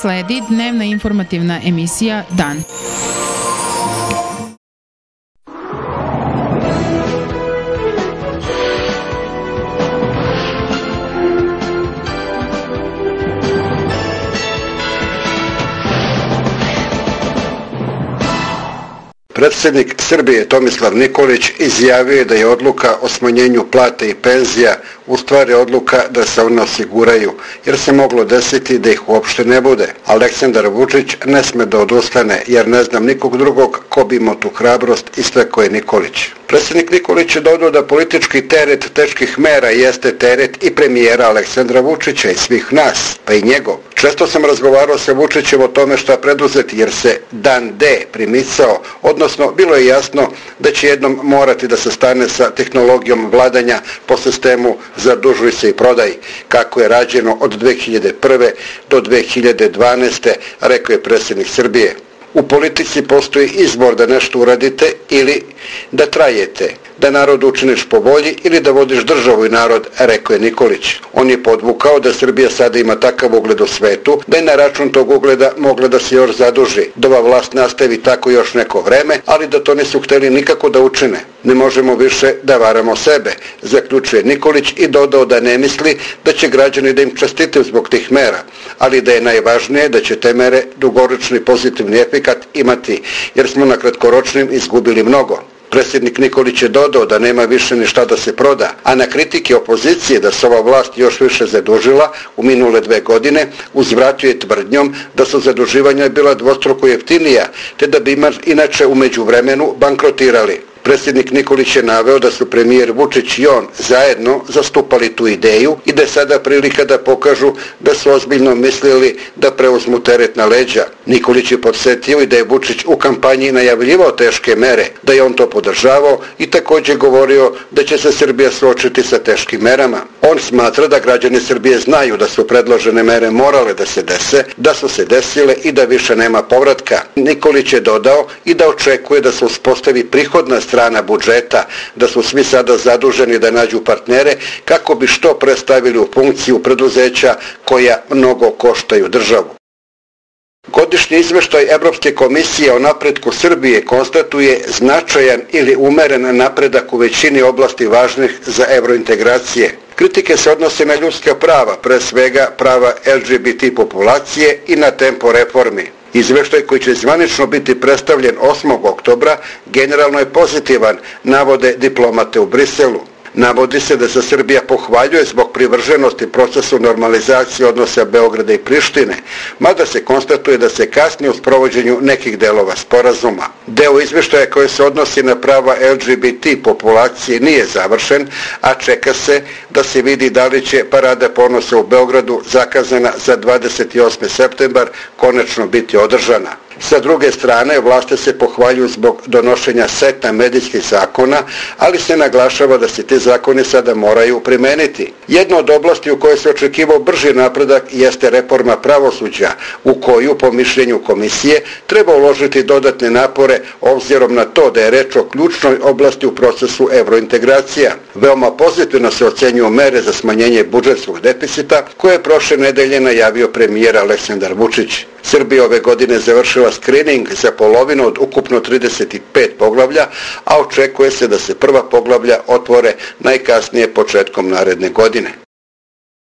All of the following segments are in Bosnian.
Sledi dnevna informativna emisija Dan. Predsjednik Srbije Tomislav Nikolić izjavio je da je odluka o smanjenju plate i penzija u stvari odluka da se one osiguraju, jer se moglo desiti da ih uopšte ne bude. Aleksandar Vučić ne sme da odustane, jer ne znam nikog drugog ko bi imao tu hrabrost i sve koje Nikolić. Predsjednik Nikolić je dodao da politički teret teških mera jeste teret i premijera Aleksandra Vučića i svih nas, pa i njegov. Često sam razgovarao sa Vučićem o tome šta preduzeti jer se dan D primicao, odnosno bilo je jasno da će jednom morati da se stane sa tehnologijom vladanja po sistemu zadužuj se i prodaj, kako je rađeno od 2001. do 2012. rekao je predsjednik Srbije. U politici postoji izbor da nešto uradite ili da trajete da narod učiniš po volji ili da vodiš državu i narod, rekao je Nikolić. On je podvukao da Srbija sada ima takav ugled u svetu, da je na račun tog ugleda mogla da se još zaduži, da ova vlast nastavi tako još neko vreme, ali da to nisu hteli nikako da učine. Ne možemo više da varamo sebe, zaključuje Nikolić i dodao da ne misli da će građani da im čestite zbog tih mera, ali da je najvažnije da će te mere dugoročni pozitivni efikat imati, jer smo na kratkoročnim izgubili mnogo. Predsjednik Nikolić je dodao da nema više ni šta da se proda, a na kritike opozicije da se ova vlast još više zadužila u minule dve godine, uzvratio je tvrdnjom da su zaduživanja bila dvostruko jeftinija, te da bi inače umeđu vremenu bankrotirali. Predsjednik Nikolić je naveo da su premijer Vučić i on zajedno zastupali tu ideju i da je sada prilika da pokažu da su ozbiljno mislili da preuzmu teret na leđa. Nikolić je podsjetio i da je Vučić u kampanji najavljivao teške mere, da je on to podržavao i također govorio da će se Srbija suočiti sa teškim merama. On smatra da građani Srbije znaju da su predložene mere morale da se dese, da su se desile i da više nema povratka. Nikolić je dodao i da očekuje da se uspostavi prihodna strana budžeta, da su svi sada zaduženi da nađu partnere kako bi što prestavili u funkciju preduzeća koja mnogo koštaju državu. Godišnji izveštaj Evropske komisije o napretku Srbije konstatuje značajan ili umeren napredak u većini oblasti važnih za evrointegracije. Kritike se odnose na ljudska prava, pre svega prava LGBT populacije i na tempo reformi. Izveštaj koji će zvanično biti predstavljen 8. oktobra generalno je pozitivan, navode diplomate u Briselu. Navodi se da se Srbija pohvaljuje zbog privrženosti procesu normalizacije odnosa Beograda i Prištine, mada se konstatuje da se kasni u sprovođenju nekih delova sporazuma. Deo izveštaja koje se odnosi na prava LGBT populacije nije završen, a čeka se da se vidi da li će parada ponosa u Beogradu zakazana za 28. septembar konačno biti održana. Sa druge strane, vlasti se pohvaljuju zbog donošenja seta medijskih zakona, ali se naglašava da se te zakone sada moraju primeniti. Jedna od oblasti u kojoj se očekivao brži napredak jeste reforma pravosuđa, u koju, po mišljenju komisije, treba uložiti dodatne napore obzirom na to da je reč o ključnoj oblasti u procesu eurointegracija. Veoma pozitivno se ocenjuju mere za smanjenje budžetskog deficita, koje je prošle nedelje najavio premijer Aleksandar Vučić. Srbija ove godine završila screening za polovinu od ukupno 35 poglavlja, a očekuje se da se prva poglavlja otvore najkasnije početkom naredne godine.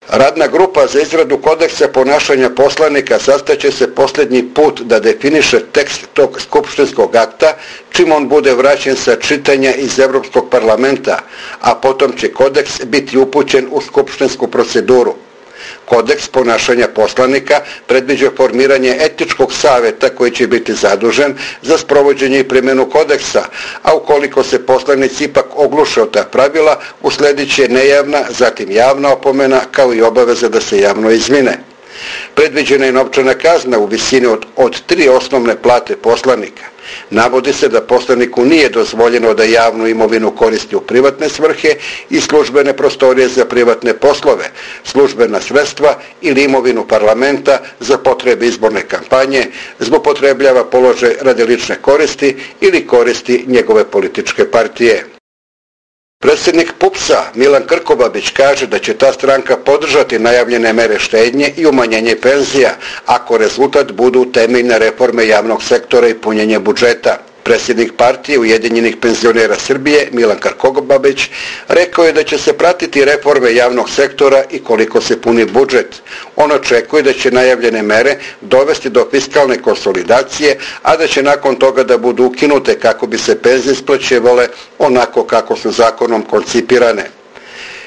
Radna grupa za izradu kodeksa ponašanja poslanika sastaće se posljednji put da definiše tekst tog skupštinskog akta, čim on bude vraćen sa čitanja iz Evropskog parlamenta, a potom će kodeks biti upućen u skupštinsku proceduru. Kodeks ponašanja poslanika predviđa formiranje etičkog saveta koji će biti zadužen za sprovođenje i primjenu kodeksa, a ukoliko se poslanici ipak ogluše od ta pravila, usledit će nejavna, zatim javna opomena kao i obaveza da se javno izmine. Predviđena je novčana kazna u visini od, od tri osnovne plate poslanika. Navodi se da poslaniku nije dozvoljeno da javnu imovinu koristi u privatne svrhe i službene prostorije za privatne poslove, službena sredstva ili imovinu parlamenta za potrebe izborne kampanje, zbopotrebljava položaj radi lične koristi ili koristi njegove političke partije. Predsjednik PUPSA Milan Krkobabić kaže da će ta stranka podržati najavljene mere štednje i umanjenje penzija ako rezultat budu temeljne reforme javnog sektora i punjenje budžeta. Predsjednik partije Ujedinjenih penzionera Srbije Milan Karkogobabić rekao je da će se pratiti reforme javnog sektora i koliko se puni budžet. On očekuje da će najavljene mere dovesti do fiskalne konsolidacije, a da će nakon toga da budu ukinute kako bi se penzije splaćevale onako kako su zakonom koncipirane.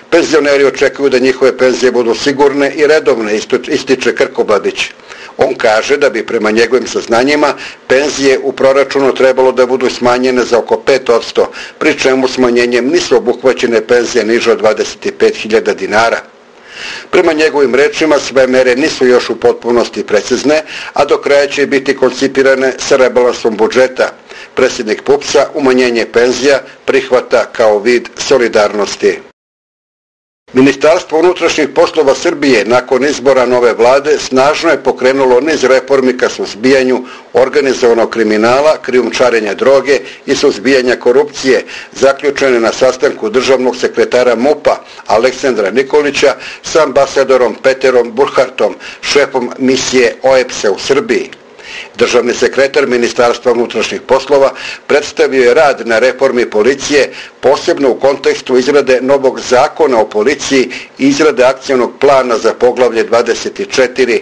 Penzioneri očekuju da njihove penzije budu sigurne i redovne, ističe Krkobabić. On kaže da bi prema njegovim saznanjima penzije u proračunu trebalo da budu smanjene za oko 5%, pri čemu smanjenjem nisu obuhvaćene penzije niže od 25.000 dinara. Prema njegovim rečima sve mere nisu još u potpunosti precizne, a do kraja će biti koncipirane sa rebalansom budžeta. Predsjednik Pupca umanjenje penzija prihvata kao vid solidarnosti. Ministarstvo unutrašnjih poslova Srbije nakon izbora nove vlade snažno je pokrenulo niz reformi ka suzbijanju organizovanog kriminala, krijumčarenja droge i suzbijanja korupcije, zaključene na sastanku državnog sekretara MUPA Aleksandra Nikolića sa ambasadorom Peterom Burhartom, šefom misije OEPS-a u Srbiji. Državni sekretar Ministarstva unutrašnjih poslova predstavio je rad na reformi policije posebno u kontekstu izrade novog zakona o policiji i izrade akcijnog plana za poglavlje 24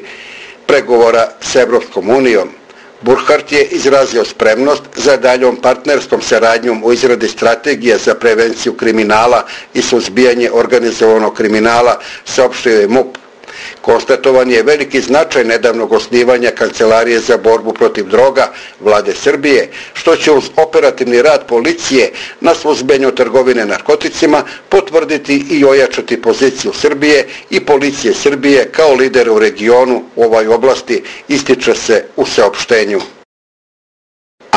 pregovora s Evropskom unijom. Burhart je izrazio spremnost za daljom partnerskom saradnjom u izradi strategije za prevenciju kriminala i suzbijanje organizovanog kriminala, saopštio je MUP. Konstatovan je veliki značaj nedavnog osnivanja Kancelarije za borbu protiv droga vlade Srbije, što će uz operativni rad policije na suzbenju trgovine narkoticima potvrditi i ojačati poziciju Srbije i policije Srbije kao lidera u regionu u ovoj oblasti, ističe se u seopštenju.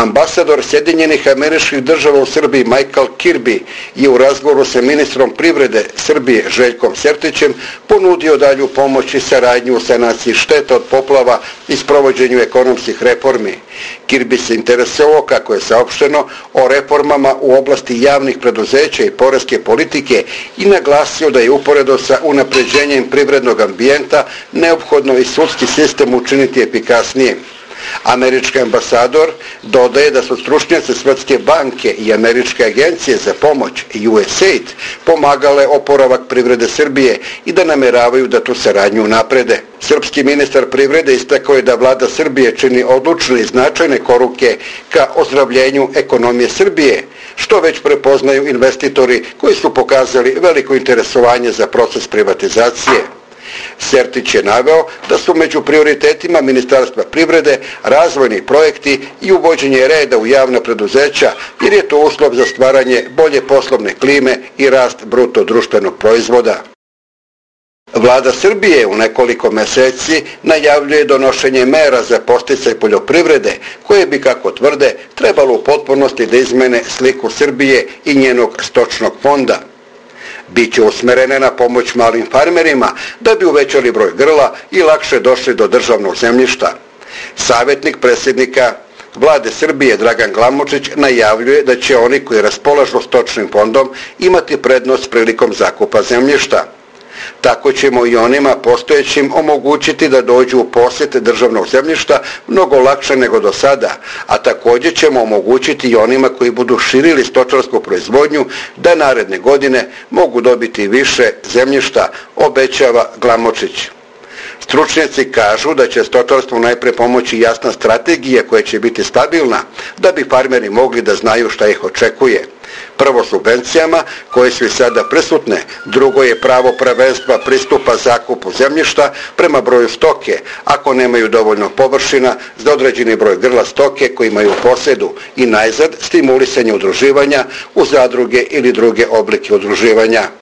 Ambasador Sjedinjenih američkih država u Srbiji Michael Kirby je u razgovoru sa ministrom privrede Srbije Željkom Sertićem ponudio dalju pomoć i saradnju u sanaciji šteta od poplava i sprovođenju ekonomskih reformi. Kirby se interesovao, kako je saopšteno, o reformama u oblasti javnih preduzeća i porezke politike i naglasio da je uporedo sa unapređenjem privrednog ambijenta neophodno i sudski sistem učiniti efikasnijim. Američki ambasador dodaje da su stručnjaci Svetske banke i Američke agencije za pomoć USAID pomagale oporavak privrede Srbije i da nameravaju da tu saradnju naprede. Srpski ministar privrede istakao je da vlada Srbije čini odlučne i značajne koruke ka ozdravljenju ekonomije Srbije, što već prepoznaju investitori koji su pokazali veliko interesovanje za proces privatizacije. Sertić je naveo da su među prioritetima Ministarstva privrede razvojni projekti i uvođenje reda u javna preduzeća jer je to uslov za stvaranje bolje poslovne klime i rast bruto društvenog proizvoda. Vlada Srbije u nekoliko meseci najavljuje donošenje mera za posticaj poljoprivrede koje bi, kako tvrde, trebalo u potpunosti da izmene sliku Srbije i njenog stočnog fonda bit će usmerene na pomoć malim farmerima da bi uvećali broj grla i lakše došli do državnog zemljišta. Savjetnik predsjednika vlade Srbije Dragan Glamočić najavljuje da će oni koji raspolažu stočnim fondom imati prednost prilikom zakupa zemljišta. Tako ćemo i onima postojećim omogućiti da dođu u posjet državnog zemljišta mnogo lakše nego do sada, a također ćemo omogućiti i onima koji budu širili stočarsku proizvodnju da naredne godine mogu dobiti više zemljišta, obećava Glamočić. Stručnjaci kažu da će stočarstvu najpre pomoći jasna strategija koja će biti stabilna da bi farmeri mogli da znaju šta ih očekuje. Prvo subvencijama koje su i sada prisutne, drugo je pravo prvenstva pristupa zakupu zemljišta prema broju stoke, ako nemaju dovoljno površina za određeni broj grla stoke koji imaju u posjedu i najzad stimulisanje udruživanja u zadruge ili druge oblike udruživanja.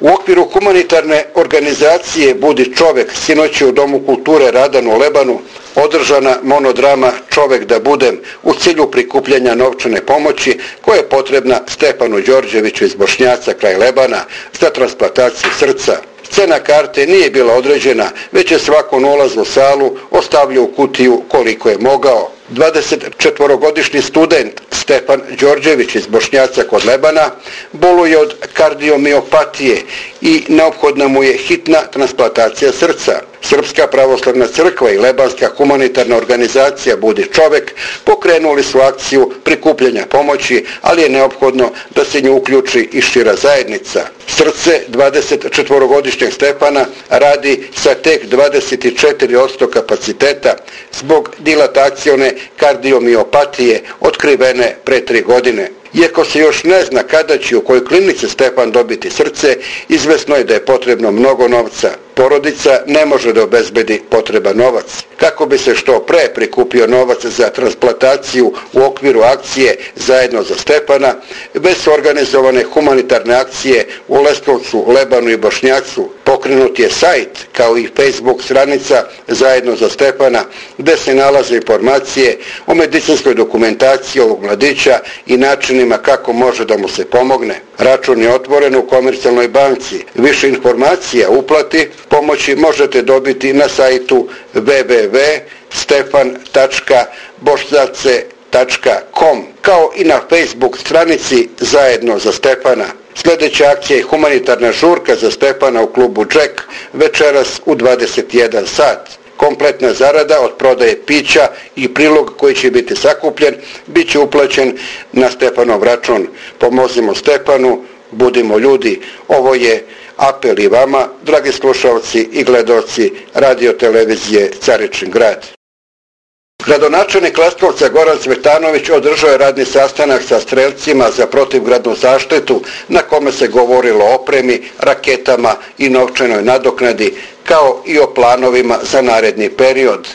U okviru humanitarne organizacije Budi čovek sinoći u Domu kulture Radan u Lebanu održana monodrama Čovek da budem u cilju prikupljanja novčane pomoći koja je potrebna Stepanu Đorđeviću iz Bošnjaca kraj Lebana za transplantaciju srca. Cena karte nije bila određena, već je svako nolaz u salu ostavljao u kutiju koliko je mogao. 24-godišnji student Stefan Đorđević iz Bošnjaca kod Lebana boluje od kardiomiopatije i neophodna mu je hitna transplantacija srca. Srpska pravoslavna crkva i Lebanska humanitarna organizacija Budi čovek pokrenuli su akciju prikupljanja pomoći, ali je neophodno da se nju uključi i šira zajednica. Srce 24-godišnjeg Stefana radi sa tek 24% kapaciteta zbog dilatacione kardiomiopatije otkrivene pre tri godine. Iako se još ne zna kada će u kojoj klinici Stefan dobiti srce, izvesno je da je potrebno mnogo novca porodica ne može da obezbedi potreba novac. Kako bi se što pre prikupio novac za transplantaciju u okviru akcije zajedno za Stepana, bez organizovane humanitarne akcije u Leskovcu, Lebanu i Bošnjacu, pokrenut je sajt kao i Facebook stranica zajedno za Stepana, gde se nalaze informacije o medicinskoj dokumentaciji ovog mladića i načinima kako može da mu se pomogne. Račun je otvoren u komercijalnoj banci. Više informacija uplati pomoći možete dobiti na sajtu www.stefan.bošzace.com kao i na Facebook stranici Zajedno za Stefana. Sljedeća akcija je humanitarna žurka za Stepana u klubu Jack večeras u 21 sat. Kompletna zarada od prodaje pića i prilog koji će biti sakupljen bit će uplaćen na Stepanov račun. Pomozimo Stepanu, budimo ljudi. Ovo je apel i vama, dragi slušalci i gledalci radio televizije Caričin grad. Gradonačelnik Leskovca Goran Cvetanović održao je radni sastanak sa strelcima za protivgradnu zaštitu na kome se govorilo o opremi, raketama i novčanoj nadoknadi kao i o planovima za naredni period.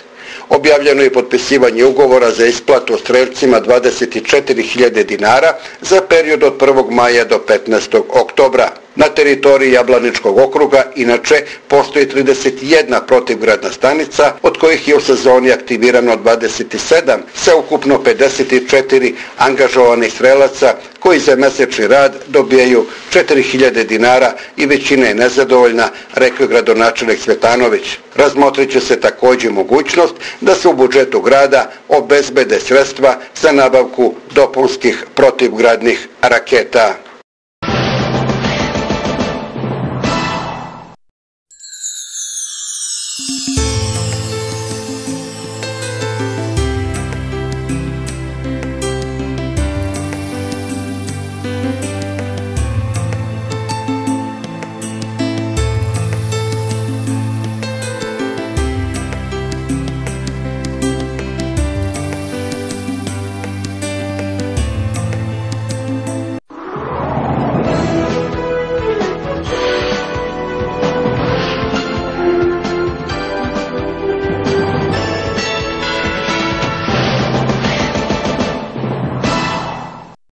Objavljeno je potpisivanje ugovora za isplatu strelcima 24.000 dinara za period od 1. maja do 15. oktobra. Na teritoriji Jablaničkog okruga inače postoji 31 protivgradna stanica, od kojih je u sezoni aktivirano 27, sa ukupno 54 angažovanih strelaca koji za mesečni rad dobijaju 4000 dinara i većina je nezadovoljna, rekao gradonačelnik Svetanović. Razmotrit će se također mogućnost da se u budžetu grada obezbede sredstva za nabavku dopunskih protivgradnih raketa.